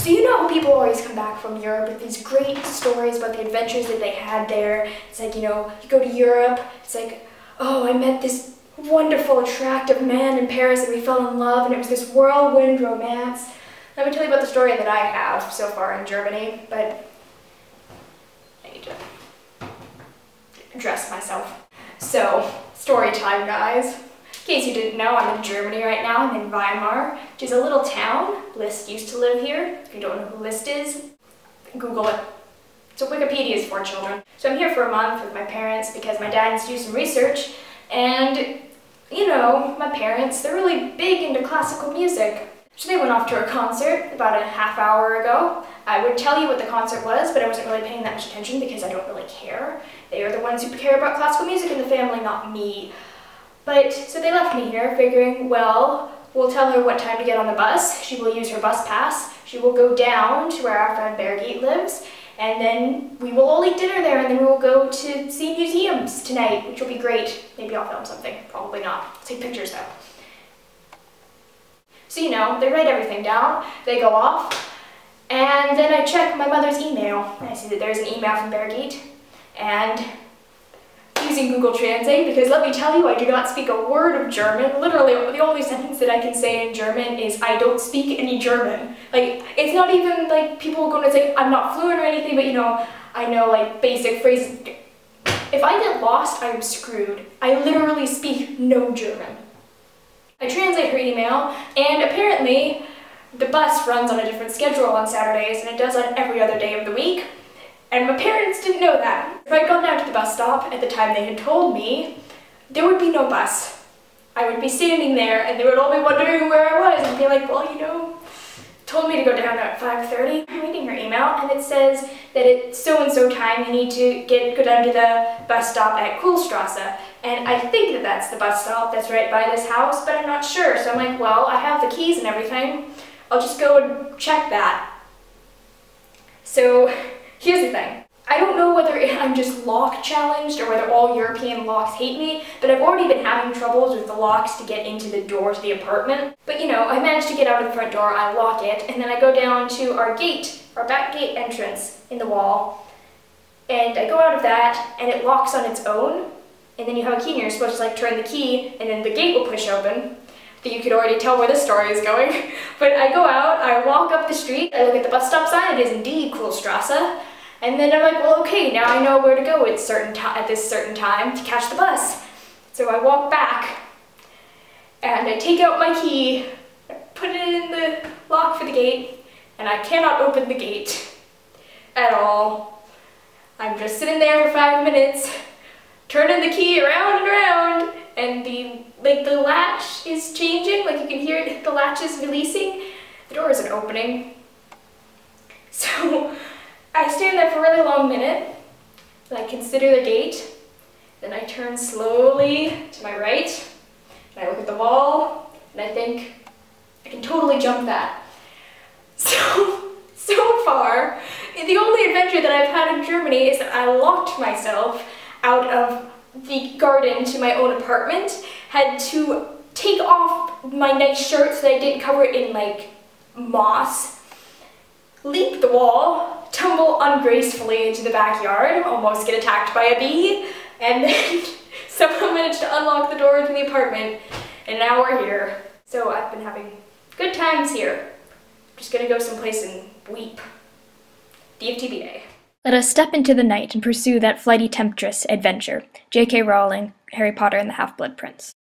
So you know people always come back from Europe with these great stories about the adventures that they had there. It's like, you know, you go to Europe, it's like, oh, I met this wonderful, attractive man in Paris and we fell in love and it was this whirlwind romance. Let me tell you about the story that I have so far in Germany, but I need to dress myself. So, story time, guys. In case you didn't know, I'm in Germany right now. I'm in Weimar, which is a little town. Liszt used to live here. If you don't know who Liszt is, Google it. So Wikipedia is for children. So I'm here for a month with my parents because my dad needs to do some research and you know, my parents, they're really big into classical music. So they went off to a concert about a half hour ago. I would tell you what the concert was, but I wasn't really paying that much attention because I don't really care. They are the ones who care about classical music in the family, not me. But, so they left me here figuring, well, we'll tell her what time to get on the bus. She will use her bus pass. She will go down to where our friend Birgit lives, and then we will all eat dinner there, and then we will go to see museums tonight, which will be great. Maybe I'll film something. Probably not. I'll take pictures though. So, you know, they write everything down, they go off, and then I check my mother's email. And I see that there's an email from Birgit, and using Google Translate because let me tell you, I do not speak a word of German. Literally, the only sentence that I can say in German is, I don't speak any German. Like, it's not even like people are going to say I'm not fluent or anything, but you know, I know like basic phrases. If I get lost, I'm screwed. I literally speak no German. I translate her email, and apparently, the bus runs on a different schedule on Saturdays, and it does on every other day of the week. And my parents didn't know that. If I'd gone down to the bus stop at the time they had told me, there would be no bus. I would be standing there and they would all be wondering where I was and be like, well, you know, told me to go down at 5.30. I'm reading her email and it says that it's so-and-so time you need to get go down to the bus stop at Kohlstrasse. And I think that that's the bus stop that's right by this house, but I'm not sure. So I'm like, well, I have the keys and everything. I'll just go and check that. So Here's the thing. I don't know whether I'm just lock challenged or whether all European locks hate me, but I've already been having troubles with the locks to get into the door to the apartment. But you know, I managed to get out of the front door, I lock it, and then I go down to our gate, our back gate entrance in the wall, and I go out of that, and it locks on its own, and then you have a key and you're supposed to like turn the key, and then the gate will push open. That you could already tell where this story is going. but I go out, I walk up the street, I look at the bus stop sign, it is indeed Kohlstrasse, and then I'm like, well, okay, now I know where to go at certain at this certain time to catch the bus. So I walk back and I take out my key, I put it in the lock for the gate, and I cannot open the gate at all. I'm just sitting there for five minutes, turning the key around and around, and the like the latch is changing, like you can hear it, the latch is releasing. The door isn't opening. So I stand there for a minute, and I consider the gate, then I turn slowly to my right, and I look at the wall, and I think, I can totally jump that. So, so far, the only adventure that I've had in Germany is that I locked myself out of the garden to my own apartment, had to take off my nice shirt so that I didn't cover it in like moss, leap the wall, tumble ungracefully into the backyard, almost get attacked by a bee, and then someone managed to unlock the door to the apartment, and now we're here. So I've been having good times here. I'm just gonna go someplace and weep. DFTBA. Let us step into the night and pursue that flighty temptress adventure. J.K. Rowling, Harry Potter and the Half-Blood Prince.